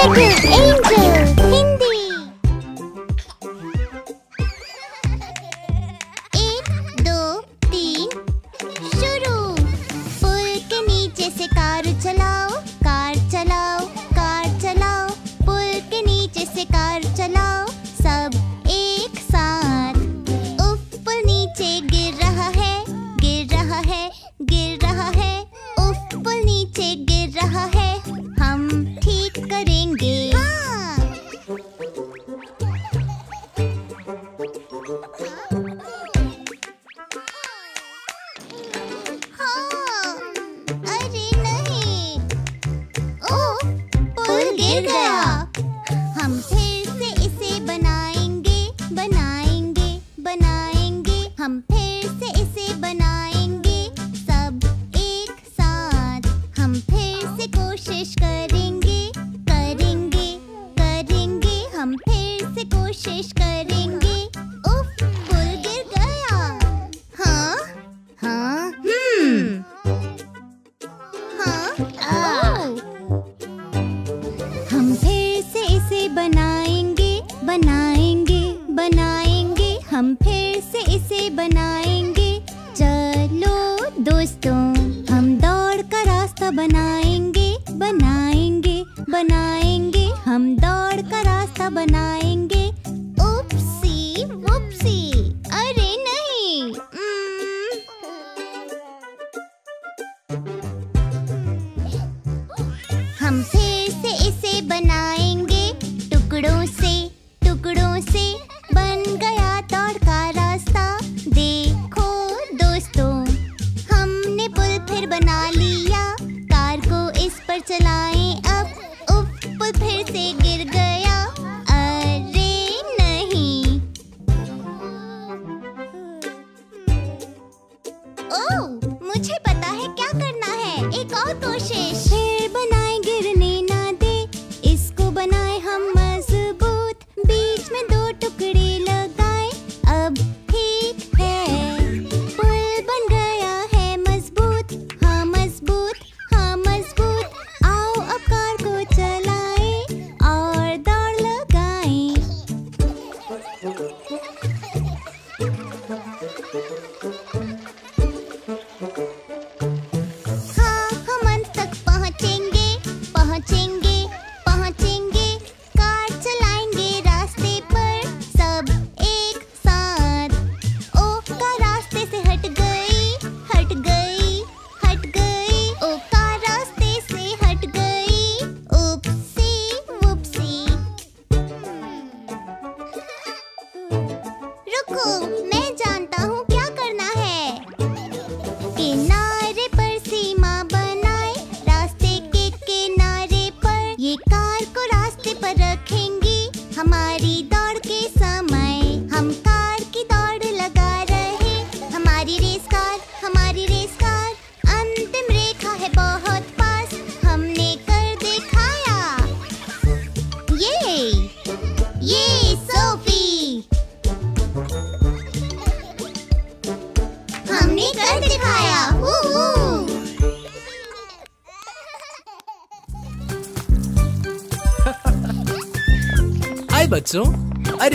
Tiger's angry! बनाएँगे हम दौड़ का रास्ता बनाएँगे। उपसी उपसी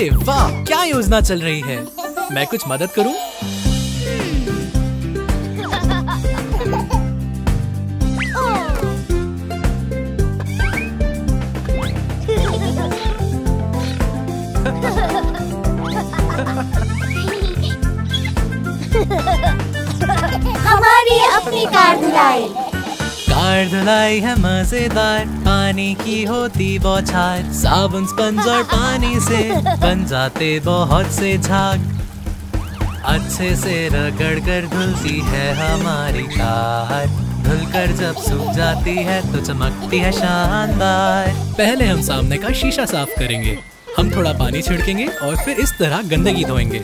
अरे वाह क्या योजना चल रही है? मैं कुछ मदद करूँ? हमारी अपनी कार धुलाई। कार धुलाई है मज़ेदार। पानी की होती बौछार साबुन स्पंज और पानी से बन जाते बहुत से झाग। अच्छे से रगड़ कर धुलती है हमारी कार। धुल कर जब सूख जाती है तो चमकती है शानदार। पहले हम सामने का शीशा साफ़ करेंगे। हम थोड़ा पानी छिड़केंगे और फिर इस तरह गंदगी धोएँगे।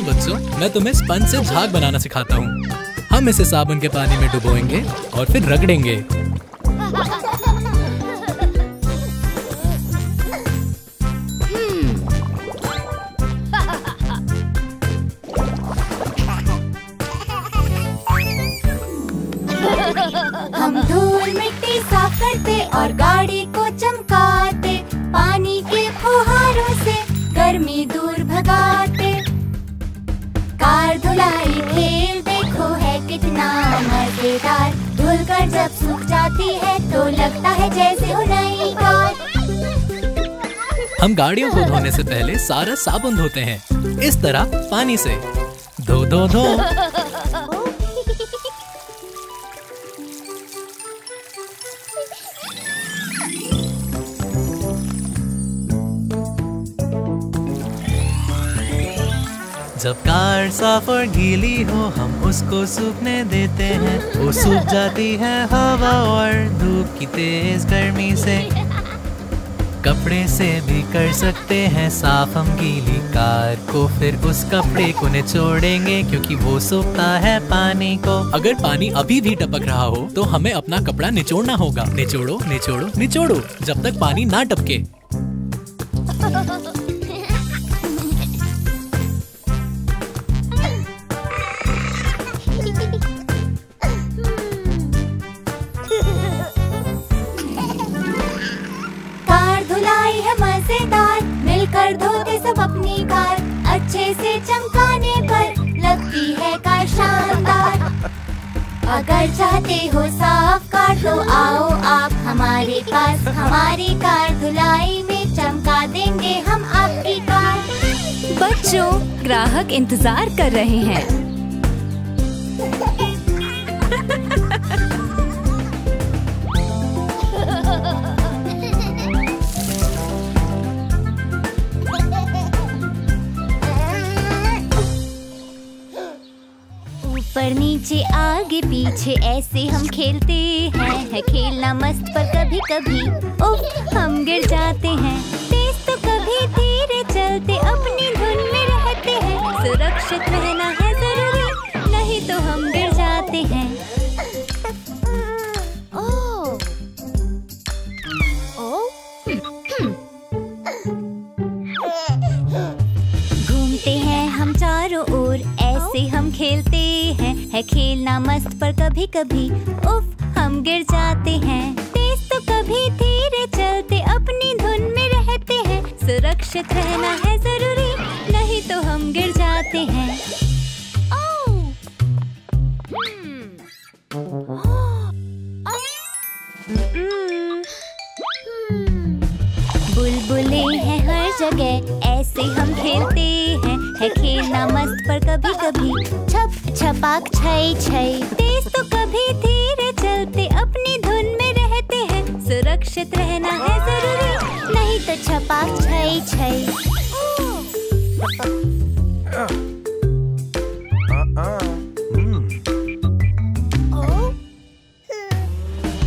आओ बच्चों, मैं तुम्हें स्पंज से झाग बनाना सिखाता हूँ। हम इसे साबुन के पानी में डुबोएँगे और फिर रगड़ेंगे। गाड़ियों को धोने से पहले सारा साबुन धोते हैं। इस तरह पानी से। धो धो धो। जब कार साफ़ और गीली हो, हम उसको सूखने देते हैं। वो सूख जाती है हवा और धूप की तेज गर्मी से। कपड़े से भी कर सकते हैं साफ़। हम गीली कार को फिर उस कपड़े को निचोड़ेंगे क्योंकि वो सूखता है पानी को। अगर पानी अभी भी टपक रहा हो तो हमें अपना कपड़ा निचोड़ना होगा। निचोड़ो निचोड़ो निचोड़ो, जब तक पानी ना टपके। हमारे कार धुलाई में चमका देंगे हम आपकी कार। बच्चों, ग्राहक इंतज़ार कर रहे हैं। ऊपर नीचे, आगे, पीछे, ऐसे हम खेलते हैं। खेलना मस्त पर कभी कभी उफ, हम गिर जाते हैं। तेज तो कभी धीरे चलते, अपनी धुन में रहते हैं। सुरक्षित रहना है हैं खेलना मस्त, पर कभी कभी उफ, हम गिर जाते हैं। तेज तो कभी धीरे चलते, अपनी धुन में रहते हैं। सुरक्षित रहना है ज़रूरी, नहीं तो हम गिर जाते हैं। बुलबुले हैं हर जगह, ऐसे हम खेलते हैं। है खेलना मस्त, पर कभी कभी छप छपाक छई छई। तेज तो कभी धीरे चलते, अपनी धुन में रहते हैं। सुरक्षित रहना है ज़रूरी, नहीं तो छपाक छई छई।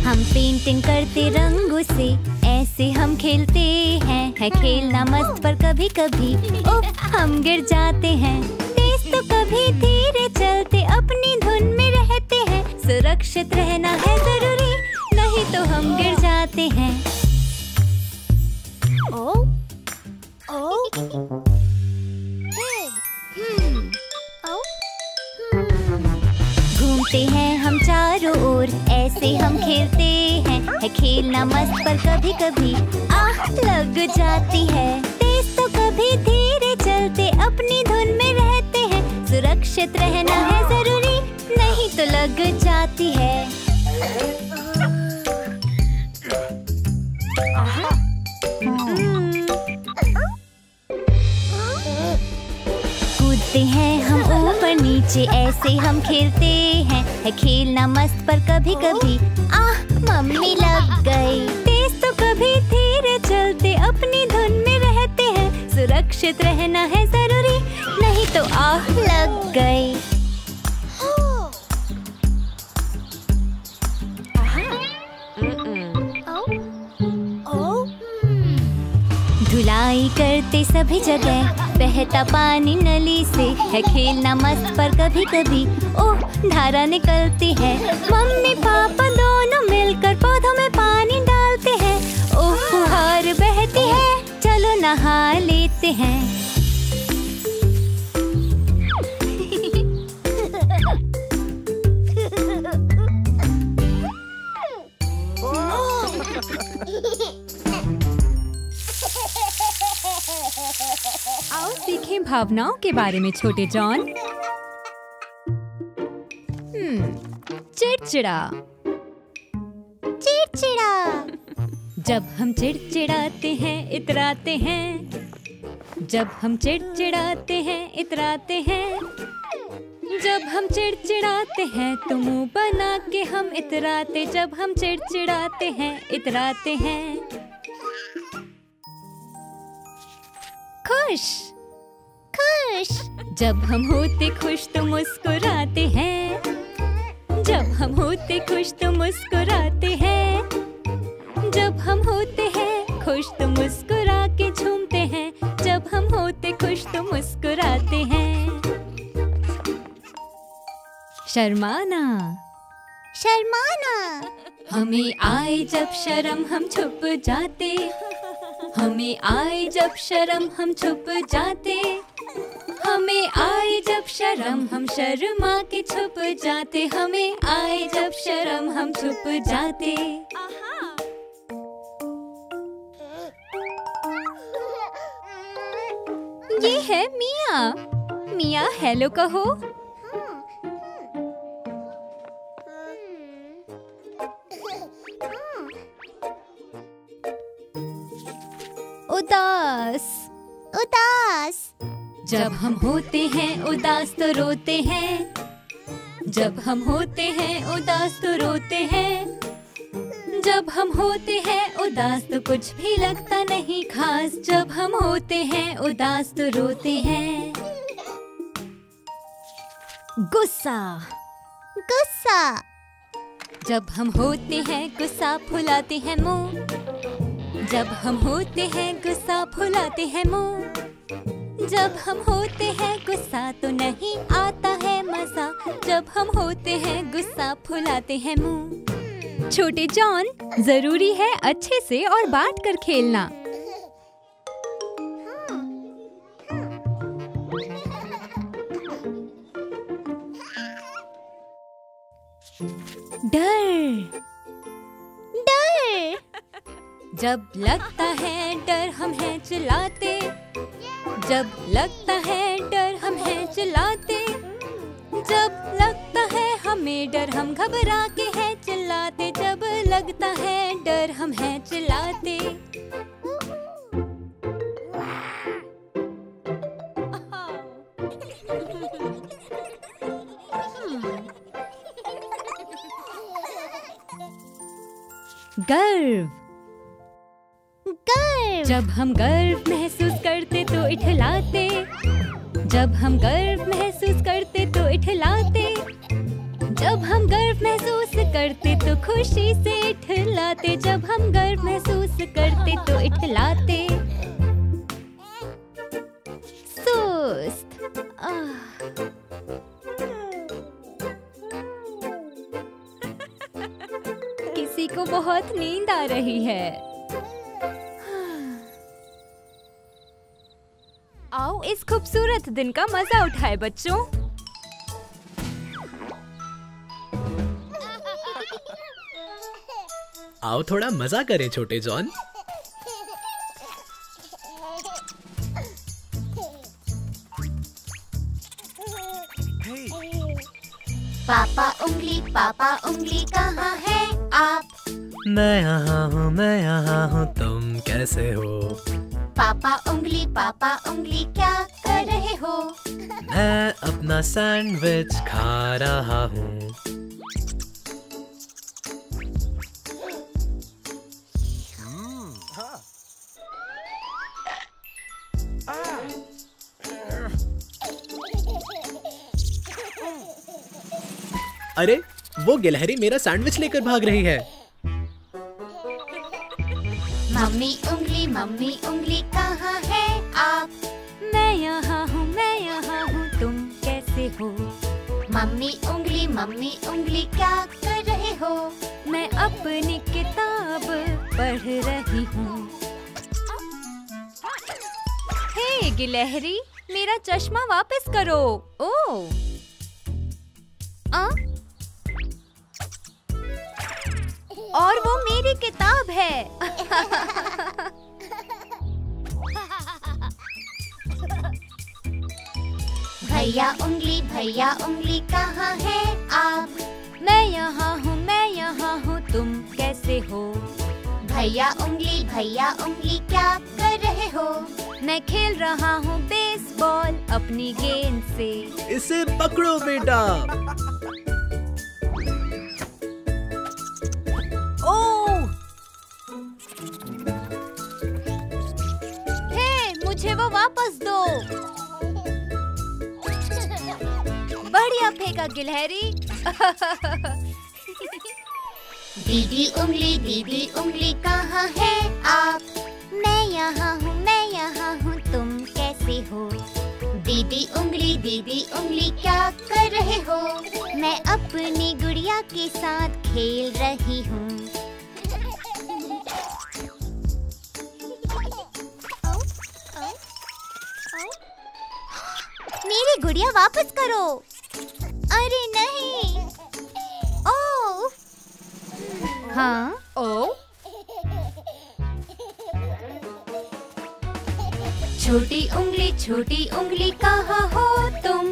हम पेंटिंग करते रंगों से ऐसे हम खेलते हैं। है खेलना मस्त पर कभी कभी हम गिर जाते हैं। तेज तो कभी धीरे सुरक्षित रहना है ज़रूरी नहीं तो हम गिर जाते हैं। ओ ओ घूमते हैं हम चारों ओर ऐसे हम खेलते हैं। है खेलना मस्त पर कभी कभी आह लग जाती है। तेज तो कभी धीरे चलते अपनी धुन में रहते हैं। सुरक्षित रहना है ज़रूरी जाती है। कूदते हैं हम ऊपर नीचे ऐसे हम खेलते हैं। है खेलना मस्त पर कभी कभी आह मम्मी लग गई। तेज तो कभी धीरे चलते अपनी धुन में रहते हैं। सुरक्षित रहना है ज़रूरी नहीं तो आह लग गई। धुलाई करते सभी जगह। बहता पानी नली से है खेलना मस्त पर कभी कभी ओह, धारा निकलती है। मम्मी, पापा दोनों मिलकर पौधों में पानी डालते हैं। ओह फुहार बहती है। चलो नहा लेते हैं। भावनाओं के बारे में छोटे जॉन। हम्म, चिड़चिड़ा। चिड़चिड़ा। जब हम चिड़चिड़ाते हैं इतराते हैं। जब हम चिड़चिड़ाते हैं इतराते हैं। जब हम चिड़चिड़ाते हैं तो मुँह बना के हम इतराते। जब हम चिड़चिड़ाते हैं इतराते हैं। खुश। खुश जब हम होते खुश तो मुस्कुराते हैं। जब हम होते खुश तो मुस्कुराते हैं। जब हम होते हैं खुश तो मुस्कुरा के झूमते हैं। जब हम होते खुश तो मुस्कुराते हैं। शर्माना। शर्माना। हमें आए जब शर्म हम छुप जाते। हमें आए जब शर्म हम छुप जाते। हमें आए जब शर्म, हम शर्मा के छुप जाते। हमें आए जब शर्म, हम छुप जाते। ये है मिया। मिया हेलो कहो। जब हम होते हैं उदास तो रोते हैं। जब हम होते हैं उदास तो रोते हैं। जब हम होते हैं उदास तो कुछ भी लगता नहीं खास। जब हम होते हैं उदास तो रोते हैं। गुस्सा। गुस्सा। जब हम होते हैं गुस्सा फुलाते हैं मुँह। जब हम होते हैं गुस्सा फुलाते हैं मुँह। जब हम होते हैं, गुस्सा तो नहीं आता है मज़ा। जब हम होते हैं, गुस्सा फुलाते हैं मुँह। छोटे जॉन, ज़रूरी है अच्छे से और बांट कर खेलना। डर। डर। जब लगता है डर हम हैं चिल्लाते। जब लगता है डर हम हैं चिल्लाते। जब लगता है हमें डर हम घबरा के हैं चिल्लाते। जब लगता है डर हम हैं चिल्लाते। गर्व। जब हम गर्व महसूस करते तो इठलाते। जब हम गर्व महसूस करते तो इठलाते। जब हम गर्व महसूस करते तो खुशी से इठलाते। जब हम गर्व महसूस करते तो इठलाते। सुस्त। को बहुत नींद आ रही है। खूबसूरत दिन का मज़ा उठाए बच्चों। आओ थोड़ा मज़ा करें छोटे जॉन। पापा उंगली पापा उंगली कहाँ है आप? मैं यहाँ हूँ मैं यहाँ हूँ तुम कैसे हो? पापा उंगली पापा उंगली क्या हो। मैं अपना सैंडविच खा रहा हूँ। अरे वो गिलहरी मेरा सैंडविच लेकर भाग रही है। मम्मी उंगली मम्मी उंगली कहाँ है आप? मैं यहाँ हूँ। हो। मम्मी उंगली मम्मी उंगली, क्या कर रहे हो? मैं अपनी किताब पढ़ रही हूँ। हे गिलहरी, मेरा चश्मा वापस करो। ओ। आ? और वो मेरी किताब है। भैया उंगली भैया उंगली कहाँ है आप? मैं यहाँ हूँ मैं यहाँ हूँ तुम कैसे हो? भैया उंगली भैया उंगली क्या कर रहे हो? मैं खेल रहा हूँ बेसबॉल अपनी गेंद से। इसे पकड़ो बेटा। ओह हे मुझे वो वापस दो। बढ़िया फेंका गिलहरी? दीदी उंगली दीदी उंगली कहाँ है आप? मैं यहाँ हूँ मैं यहाँ हूँ तुम कैसे हो? दीदी उंगली दीदी उंगली क्या कर रहे हो? मैं अपनी गुड़िया के साथ खेल रही हूँ। मेरी गुड़िया वापस करो। हाँ। ओ। छोटी उंगली छोटी उंगली कहाँ हो तुम?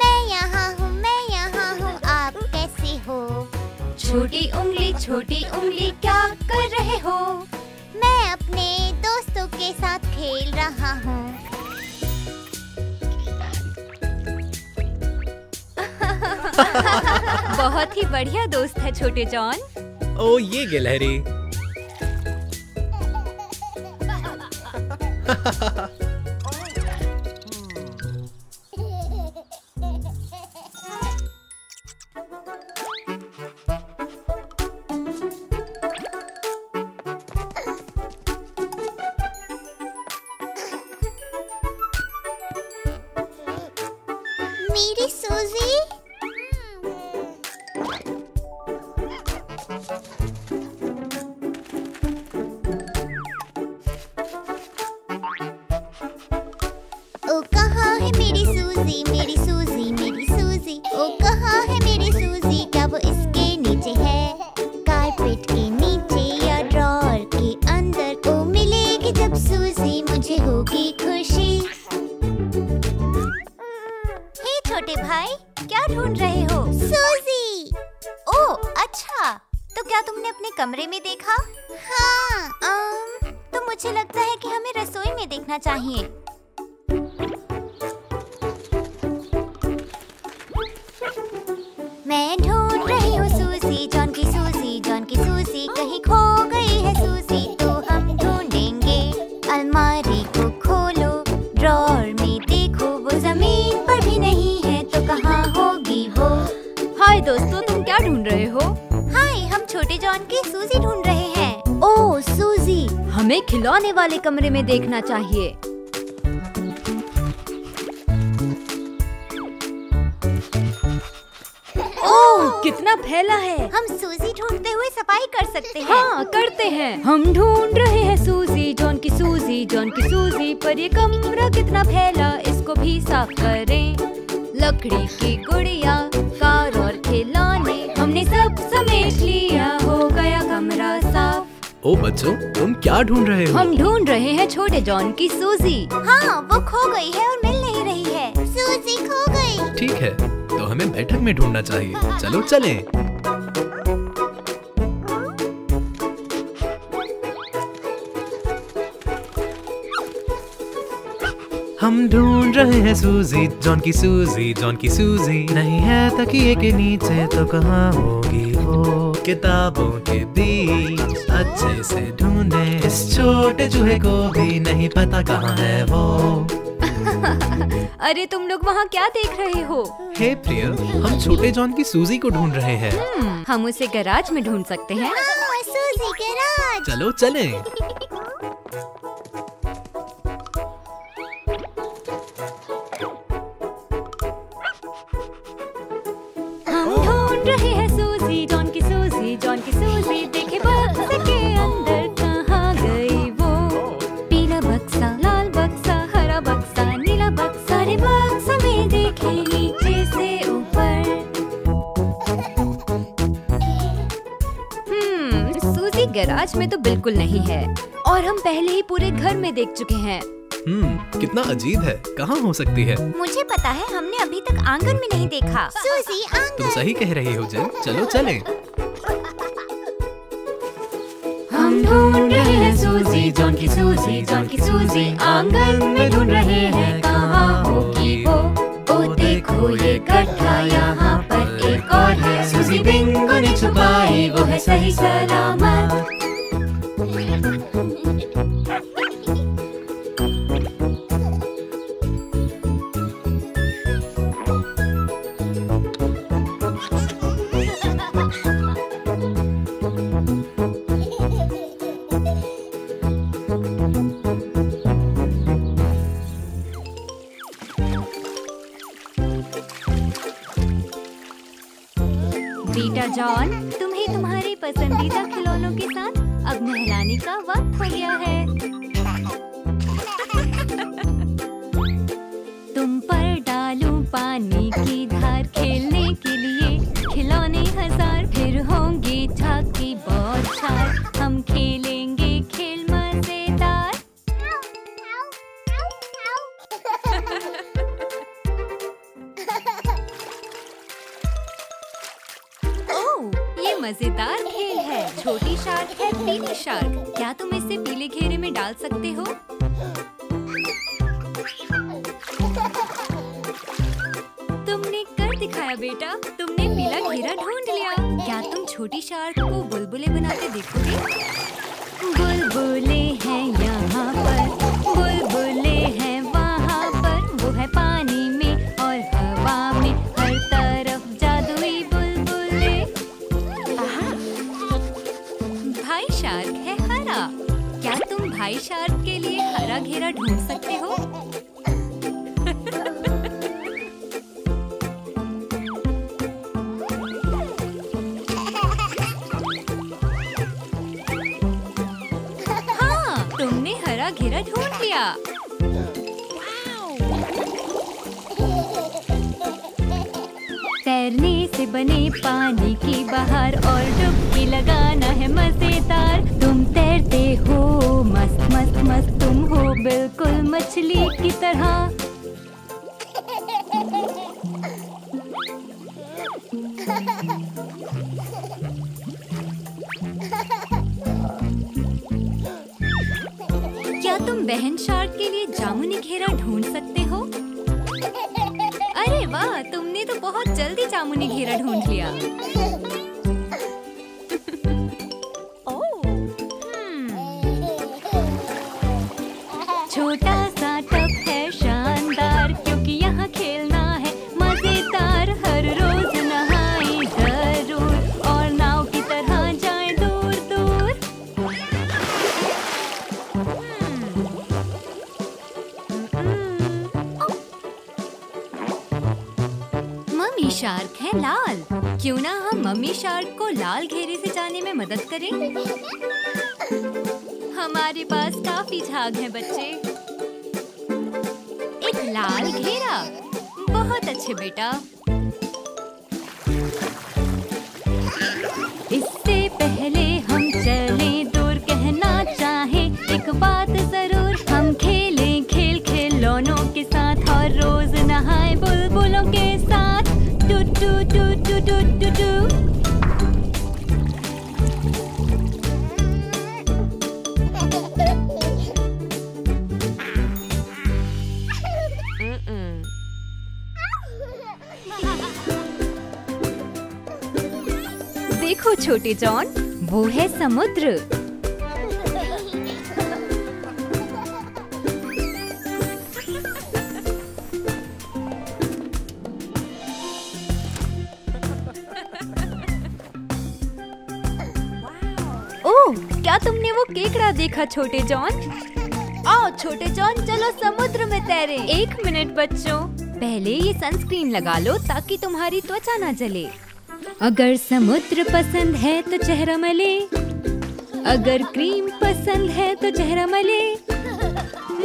मैं यहाँ हूँ मैं यहाँ हूँ आप कैसे हो? छोटी उंगली छोटी उंगली क्या कर रहे हो? मैं अपने दोस्तों के साथ खेल रहा हूँ। बहुत ही बढ़िया दोस्त है छोटे जॉन। ओ ये गिलहरी। कमरे में देखना चाहिए। ओह कितना फैला है। हम सूजी ढूंढते हुए सफ़ाई कर सकते हैं। हाँ करते हैं। हम ढूंढ रहे हैं सूजी जॉन की सूजी जॉन की सूजी पर ये कमरा कितना फैला बच्चों तुम क्या ढूंढ रहे हो? हम ढूंढ रहे हैं छोटे जॉन की सूजी। हाँ वो खो गई है और मिल नहीं रही है। सूजी खो गई। ठीक है तो हमें बैठक में ढूंढना चाहिए। चलो चलें। हम ढूंढ रहे हैं सूजी जॉन की सूजी जॉन की सूजी नहीं है तकिए के नीचे तो कहाँ होगी वो किताबों के बीच। अच्छे से ढूंढे इस छोटे चूहे को भी नहीं पता कहाँ है वो। अरे तुम लोग वहाँ क्या देख रहे हो? हे प्रिय हम छोटे जॉन की सूजी को ढूंढ रहे हैं। हम उसे गैराज में ढूंढ सकते हैं। सूजी गैराज चलो चलें। गैराज में तो बिल्कुल नहीं है। और हम पहले ही पूरे घर में देख चुके हैं। हम्म कितना अजीब है। कहाँ हो सकती है? मुझे पता है हमने अभी तक आँगन में नहीं देखा। सूजी आँगन। तुम सही कह रही हो जिन। चलो चलें। हम ढूंढ रहे हैं सूजी जॉन की सूजी जॉन की सूजी। आँगन में ढूंढ रहे हैं कहाँ होगी वो। ओ देखो ये गड्ढा यहाँ पर एक और है। सूजी बिंगो ने छुपाई वो है सही सलामत। बनाते देखोगे। बने पानी की बाहर और डुबकी लगाना है मज़ेदार। तुम तैरते हो, मस्त मस्त मस्त, तुम हो बिल्कुल मछली की तरह। क्या तुम बहन शार्क के लिए जामुनी घेरा ढूंढ सकते बहुत जल्दी जामुनी घेरा ढूंढ लिया। शार्क है लाल। क्यों ना हम मम्मी शार्क को लाल घेरे से जाने में मदद करें? हमारे पास काफ़ी झाग हैं बच्चे। एक लाल घेरा। बहुत अच्छे बेटा। इससे पहले हम चले, दूर कहना चाहे। एक बात ज़रूर, हम खेलें खेल खिलौनों के साथ। और रोज नहाए, बुलबुलों के साथ। देखो छोटे जॉन वो है समुद्र। केकड़ा देखा छोटे जॉन? आओ छोटे जॉन, चलो समुद्र में तैरे। एक मिनट बच्चों, पहले ये सनस्क्रीन लगा लो ताकि तुम्हारी त्वचा ना जले। अगर समुद्र पसंद है तो चेहरा मले। अगर क्रीम पसंद है तो चेहरा मले।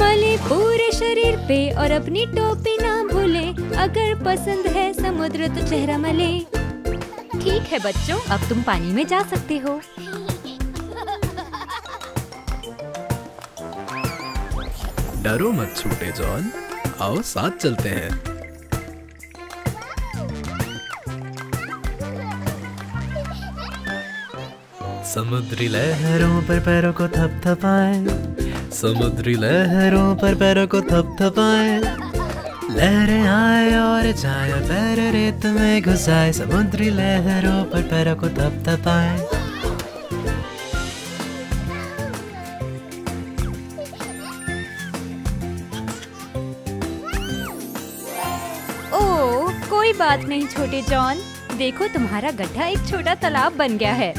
मले पूरे शरीर पे और अपनी टोपी ना भूले। अगर पसंद है समुद्र तो चेहरा मले। ठीक है बच्चों, अब तुम पानी में जा सकते हो। डरो मत छोटे जॉन। आओ, साथ चलते हैं। समुद्री लहरों पर पैरों को थपथपाए। समुद्री लहरों पर पैरों को थपथपाए। लहरें आए और जाए, पैर रेत में घुसाए। समुद्री लहरों पर पैरों को थपथपाए। बात नहीं छोटे जॉन। देखो तुम्हारा गड्ढा एक छोटा तालाब बन गया है।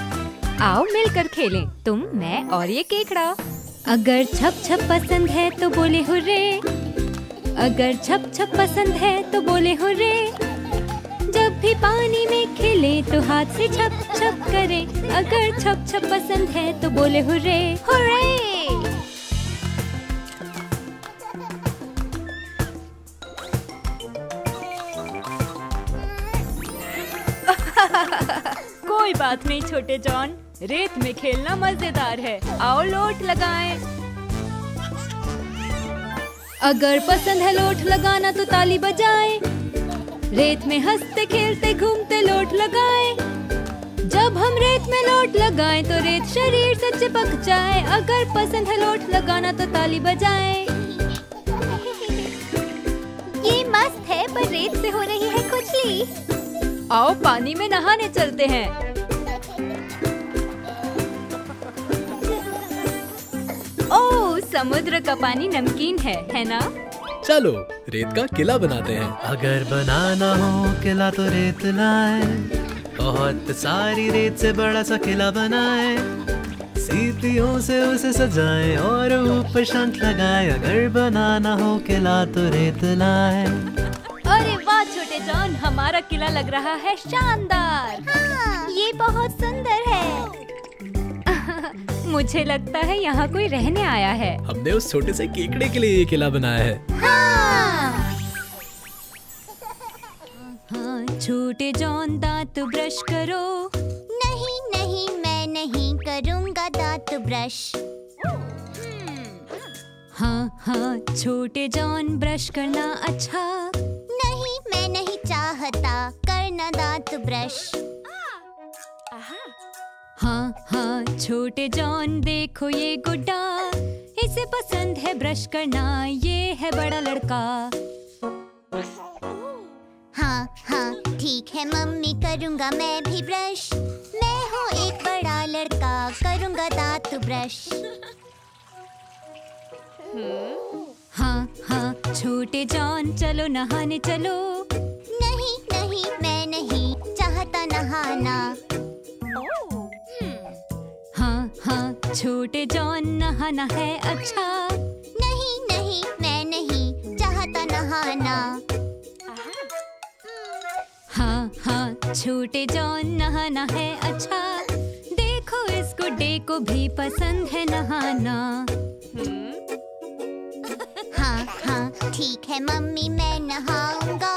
आओ मिलकर खेलें। तुम, मैं और ये केकड़ा। अगर छप छप पसंद है तो बोले हुर्रे। अगर छप छप पसंद है तो बोले हुर्रे। जब भी पानी में खेले तो हाथ से छप छप करे। अगर छप छप पसंद है तो बोले हुर्रे। हुर्रे! कोई बात नहीं, छोटे जॉन रेत में खेलना मज़ेदार है आओ लोट लगाएँ। अगर पसंद है लोट लगाना तो ताली बजाएँ। रेत में हँसते, खेलते, घूमते, लोट लगाएँ। जब हम रेत में लोट लगाएँ तो रेत शरीर से चिपक जाए अगर पसंद है लोट लगाना तो ताली बजाएँ। ये मस्त है, पर रेत से हो रही है खुजली आओ पानी में नहाने चलते हैं। ओह समुद्र का पानी नमकीन है है ना? चलो रेत का किला बनाते हैं। अगर बनाना हो किला तो रेत लाए। बहुत सारी रेत से बड़ा सा किला बनाए। सीतियों से उसे सजाए और ऊपर शंख लगाए। अगर बनाना हो किला तो रेत लाए। जॉन हमारा किला लग रहा है शानदार। हाँ। ये बहुत सुंदर है। मुझे लगता है यहाँ कोई रहने आया है। हमने उस छोटे से केकड़े के लिए ये किला बनाया है। हाँ। हाँ छोटे जॉन दांत ब्रश करो। नहीं नहीं मैं नहीं करूँगा दांत ब्रश। हाँ हाँ छोटे जॉन ब्रश करना अच्छा। नहीं मैं नहीं चाहता। करना दांत ब्रश। हाँ हाँ छोटे जॉन देखो ये गुड्डा। इसे पसंद है ब्रश करना ये है बड़ा लड़का। हाँ हाँ ठीक है मम्मी करूँगा मैं भी ब्रश। मैं हूँ एक बड़ा लड़का करूँगा दांत ब्रश। हाँ हाँ छोटे जॉन चलो नहाने चलो। नहीं नहीं मैं नहीं चाहता नहाना। हाँ हाँ छोटे जॉन नहाना है अच्छा। नहीं नहीं मैं नहीं चाहता नहाना। हाँ हाँ छोटे जॉन नहाना है अच्छा। देखो इस गुड्डे को भी पसंद है नहाना। हाँ हाँ ठीक है मम्मी मैं नहाऊँगा।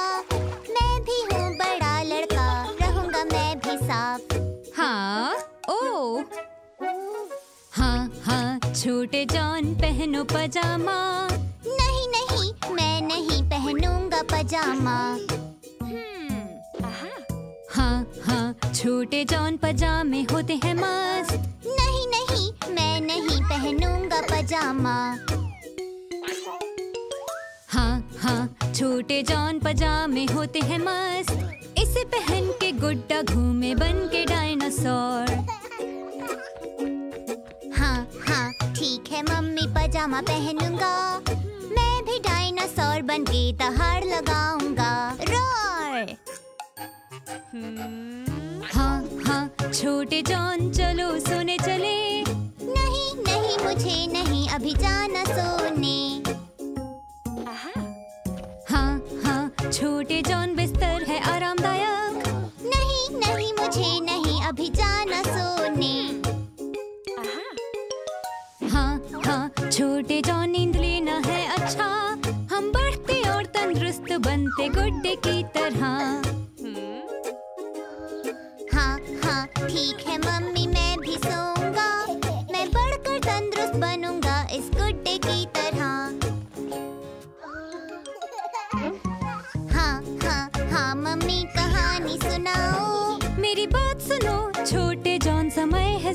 मैं भी हूँ बड़ा लड़का रहूँगा मैं भी साफ़। हाँ ओ। हाँ हाँ छोटे जॉन पहनो पजामा। नहीं नहीं मैं नहीं पहनूँगा पजामा। हाँ हाँ छोटे जॉन पजामे होते हैं मस्त। नहीं नहीं मैं नहीं पहनूँगा पजामा। हाँ छोटे जॉन पजामे होते हैं मस्त। इसे पहन के गुड्डा घूमे बन के डायनासोर। हाँ हाँ ठीक है मम्मी, पजामा पहनूँगा। मैं भी डायनासोर बन के दहाड़ लगाऊँगा। रोर हाँ हाँ छोटे जॉन, चलो सोने चले। नहीं नहीं, मुझे नहीं अभी जाना सोने। छोटे जॉन बिस्तर है आरामदायक। नहीं नहीं मुझे नहीं अभी जाना सोने। हाँ हाँ छोटे जॉन नींद लेना है अच्छा। हम बढ़ते और तंदुरुस्त बनते गुड्डे की तरह। हाँ हाँ ठीक है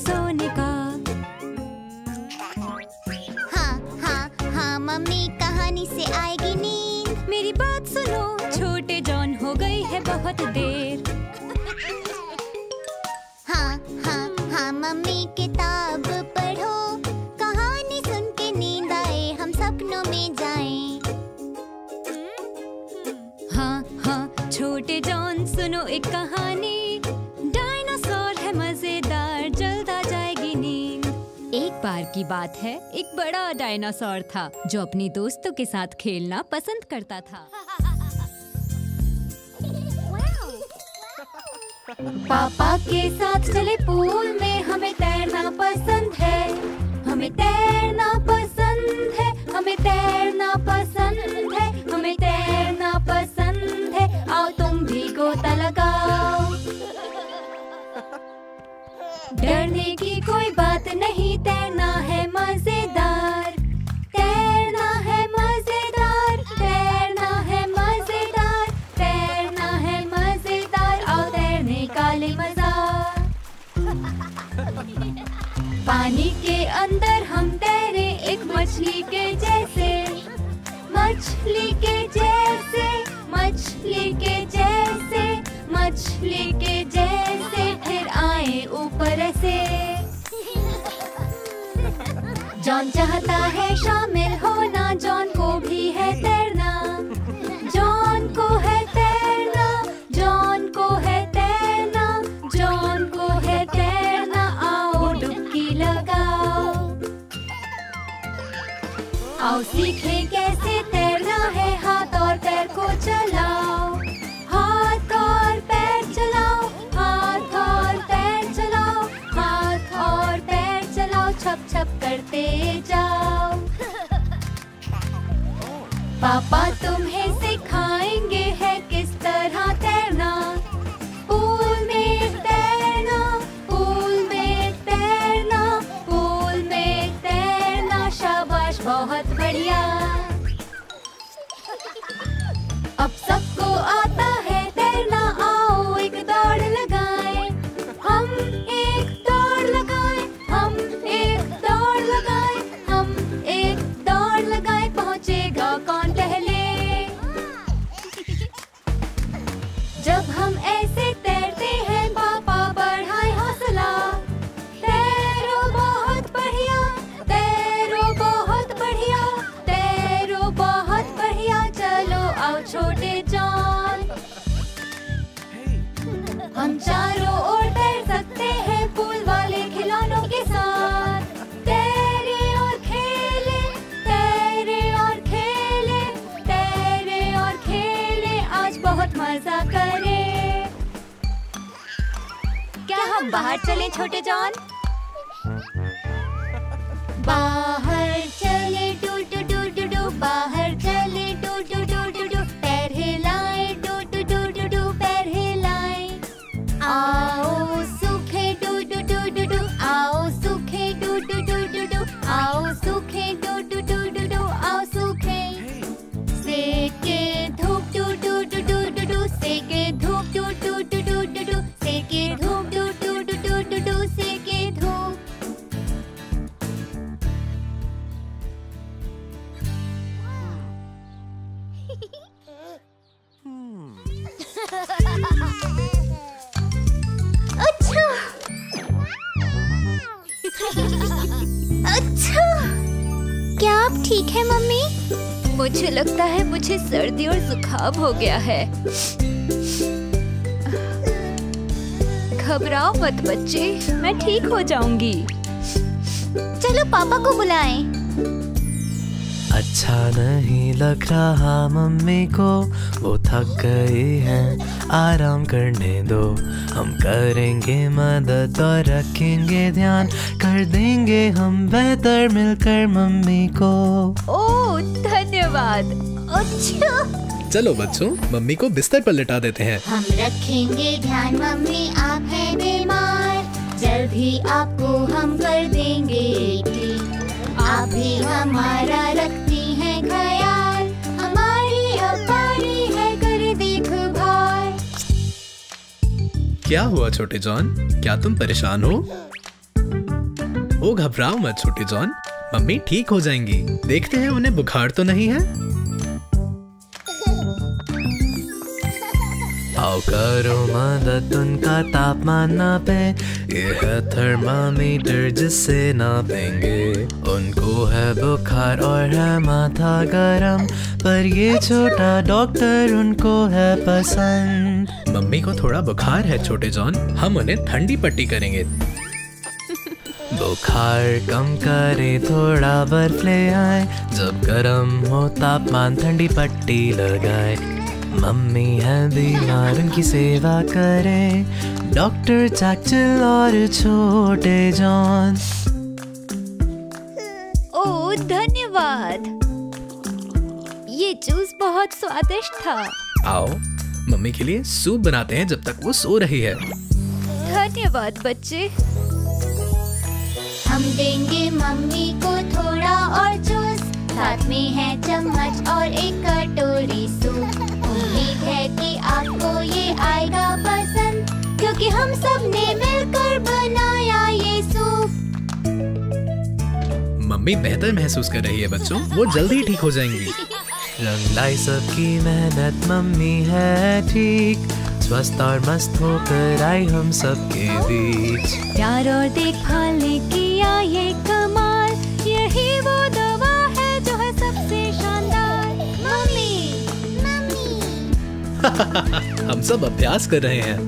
सोने का। हाँ हाँ हाँ मम्मी कहानी से आएगी नींद। मेरी बात सुनो छोटे जॉन हो गई है बहुत देर। हाँ हाँ हाँ मम्मी किताब पढ़ो। कहानी सुन के नींद आए हम सपनों में जाएँ। हाँ हाँ छोटे जॉन सुनो एक कहानी। की बात है, एक बड़ा डायनासोर था, जो अपने दोस्तों के साथ खेलना पसंद करता था। पापा के साथ चले पूल में, हमें तैरना पसंद है। हमें तैरना पसंद है, हमें तैरना पसंद है, हमें तैरना पसंद है। आओ तुम भी गोता लगाओ। डरने की कोई बात नहीं तैरना है मज़ेदार। तैरना है मज़ेदार, तैरना है मज़ेदार, तैरना है मज़ेदार तैरने का ले मज़ा। पानी के अंदर हम तैरे एक मछली के जैसे। मछली के जैसे, मछली के जैसे, मछली के जैसे। जॉन चाहता है शामिल होना, जॉन को भी है तैरना। जॉन को है तैरना, जॉन को है तैरना, जॉन को है तैरना, आओ डुबकी लगाओ। आओ सीखे कैसे पापा जुकाम हो गया है। घबराओ मत बच्चे मैं ठीक हो जाऊँगी। चलो पापा को बुलाएँ। अच्छा नहीं लग रहा मम्मी को वो थक गई हैं आराम करने दो। हम करेंगे मदद और रखेंगे ध्यान कर देंगे हम बेहतर मिलकर मम्मी को। ओ धन्यवाद। अच्छा। चलो बच्चों मम्मी को बिस्तर पर लिटा देते हैं। हम रखेंगे ध्यान मम्मी आप हैं बीमार। जल्द ही आपको हम कर देंगे आप भी हमारा रखती हैं ख्याल। हमारी अब बारी है कर देखभाल। क्या हुआ छोटे जॉन? क्या तुम परेशान हो? ओ घबराओ मत छोटे जॉन। मम्मी ठीक हो जाएँगी। देखते हैं उन्हें बुखार तो नहीं है? आओ करो मदद उनका तापमान नापे। ये है थर्मामीटर जिससे नापेंगे। उनको है बुखार और है माथा गरम। पर ये छोटा डॉक्टर उनको है पसंद। मम्मी को थोड़ा बुखार है छोटे जॉन। हम उन्हें ठंडी पट्टी करेंगे। बुखार कम करे थोड़ा बर्फ़ ले आए। जब गरम हो तापमान ठंडी पट्टी लगाए। मम्मी है बीमार उनकी सेवा करे। डॉक्टर चैक्चल और छोटे जॉन। ओ धन्यवाद। ये जूस बहुत स्वादिष्ट था। आओ मम्मी के लिए सूप बनाते हैं जब तक वो सो रही है। धन्यवाद बच्चे। हम देंगे मम्मी को थोड़ा और जूस। साथ में है चम्मच और एक कटोरी सूप। उम्मीद है कि आपको ये आएगा पसंद क्योंकि हम सबने मिलकर बनाया ये सूप। मम्मी बेहतर महसूस कर रही है बच्चों वो जल्दी ही ठीक हो जाएँगी। रंग लाई सबकी मेहनत मम्मी है ठीक। स्वस्थ और मस्त होकर आई हम सबके बीच। प्यार और देखभाल किया ये कमाल हम सब अभ्यास कर रहे हैं।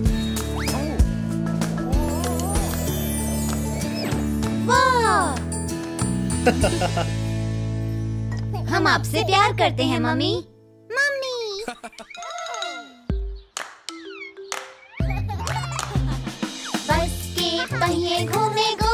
हम आपसे प्यार करते हैं, मम्मी। मम्मी। बस के पहिए घूमे गोल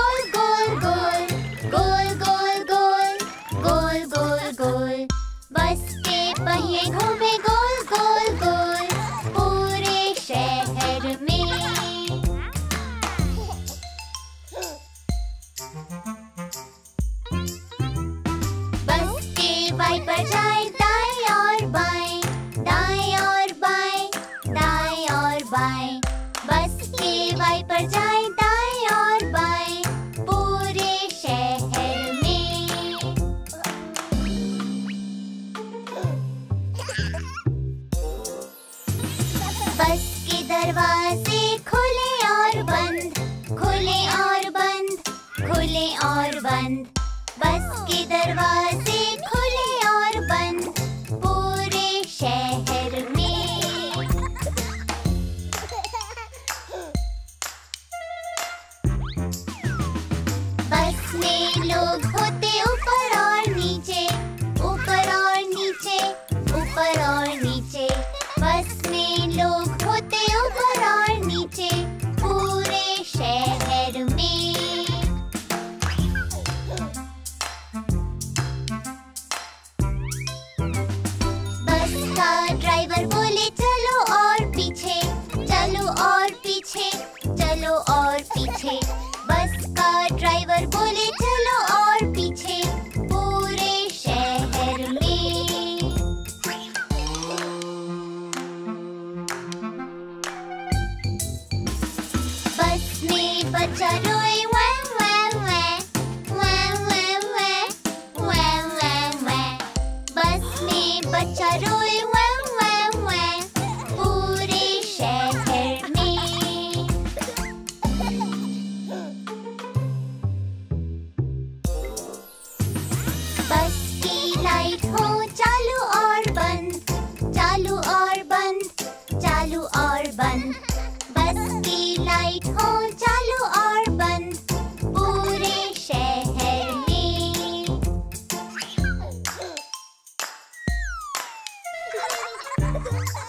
Ha ha ha!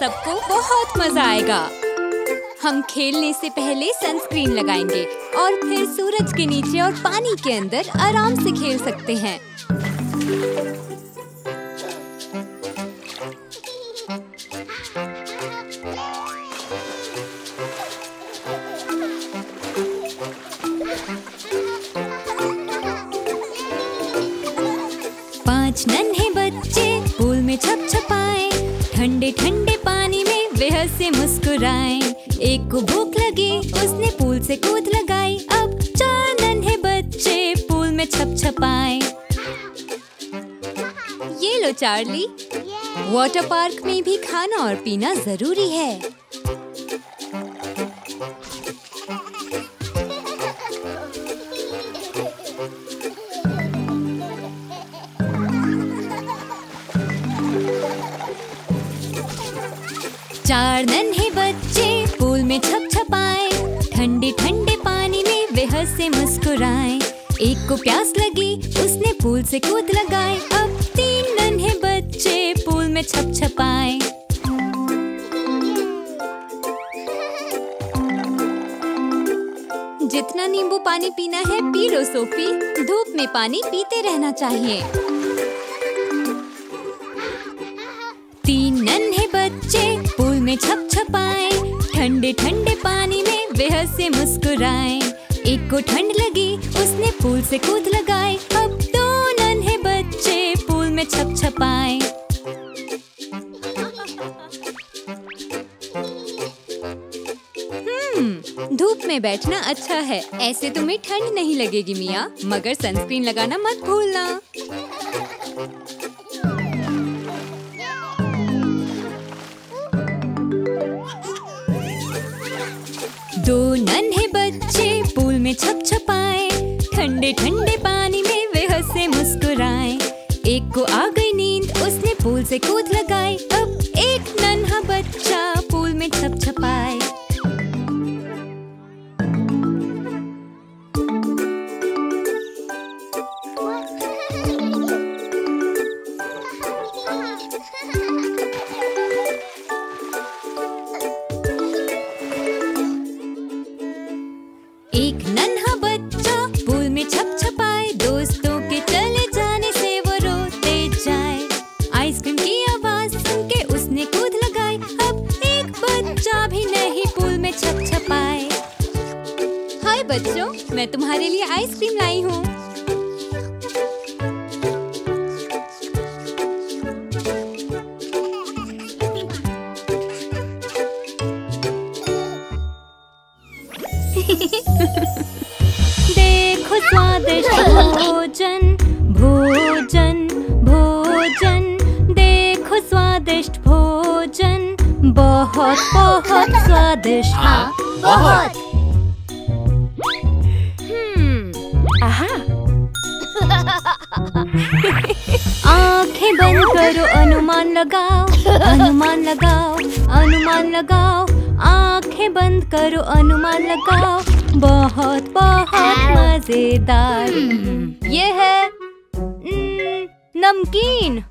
सबको बहुत मज़ा आएगा। हम खेलने से पहले सनस्क्रीन लगाएँगे और फिर सूरज के नीचे और पानी के अंदर आराम से खेल सकते हैं। ठंडे पानी में बेहद से मुस्कुराए। एक को भूख लगी उसने पूल से कूद लगाई। अब चार नन्हे बच्चे पूल में छप छपाए। ये लो चार्ली। वाटर पार्क में भी खाना और पीना ज़रूरी है। चार नन्हे बच्चे पूल में छप छपाए, ठंडे ठंडे पानी में बेहद से मुस्कुराए। एक को प्यास लगी, उसने पूल से कूद लगाए। अब तीन नन्हे बच्चे पूल में छप छपाए। जितना नींबू पानी पीना है, पी लो सोफी। धूप में पानी पीते रहना चाहिए। को ठंड लगी, उसने पूल से कूद लगाए। अब दो नन्हे बच्चे पूल में छप छपाए। हम्म धूप में बैठना अच्छा है। ऐसे तुम्हें ठंड नहीं लगेगी मिया, मगर सनस्क्रीन लगाना मत भूलना। दो नन्हे ठंडे ठंडे पानी लगाओ अनुमान लगाओ अनुमान लगाओ आँखें बंद करो अनुमान लगाओ। बहुत बहुत मज़ेदार। ये है हम्म, नमकीन।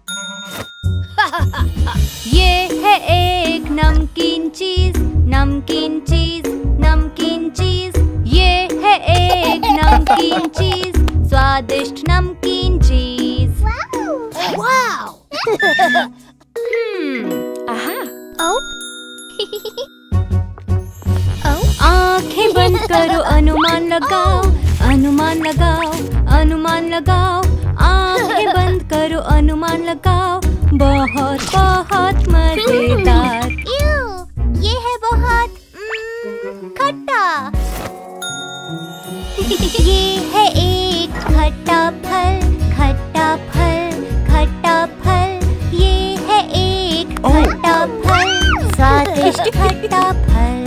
ये है एक नमकीन चीज़ नमकीन चीज़ नमकीन चीज़। ये है एक नमकीन चीज़ स्वादिष्ट नमकीन चीज़। वाओ। हम्म आहा ओ आँखें बंद करो अनुमान लगाओ अनुमान लगाओ अनुमान लगाओ। आँखें बंद करो अनुमान लगाओ। बहुत बहुत मज़ेदार। ये है बहुत mm, खट्टा। ये है एक खट्टा फल खट्टा फल खट्टा फल। खट्टा फल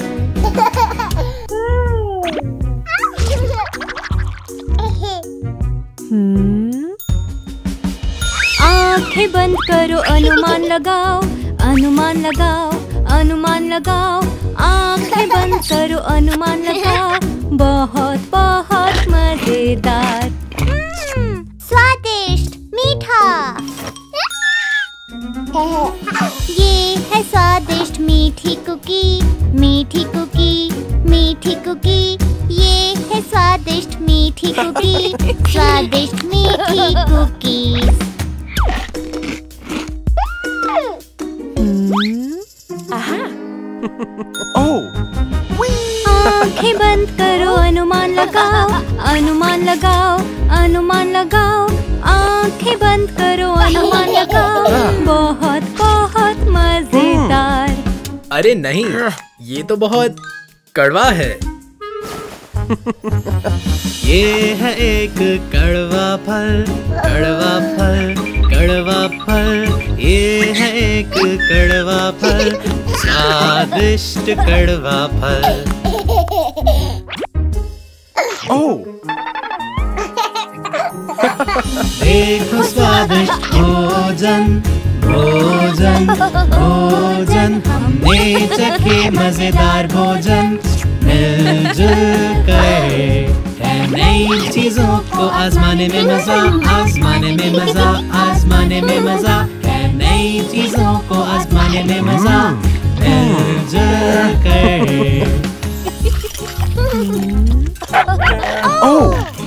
आँखें बंद करो अनुमान लगाओ अनुमान लगाओ अनुमान लगाओ। आँखें बंद करो अनुमान लगाओ। बहुत बहुत मज़ेदार। Mm, स्वादिष्ट मीठा। ये है मीठी कुकी मीठी कुकी मीठी कुकी ये है स्वादिष्ट मीठी कुकी स्वादिष्ट मीठी कुकीज Oh, आँखें बंद करो अनुमान लगाओ अनुमान लगाओ अनुमान लगाओ आँखें बंद करो अनुमान लगाओ बहुत बहुत अरे नहीं ये तो बहुत कड़वा है। ये है एक कड़वा फल कड़वा फल कड़वा फल। ये है एक कड़वा फल स्वादिष्ट कड़वा फल। oh, देखो स्वादिष्ट भोजन भोजन भोजन। हमने चखे मज़ेदार भोजन मिलजुल कर नई चीज़ों को आजमाने में मज़ा, आजमाने में मज़ा, आजमाने में मज़ा नई चीज़ों को आजमाने में मज़ा मिलजुल कर Oh!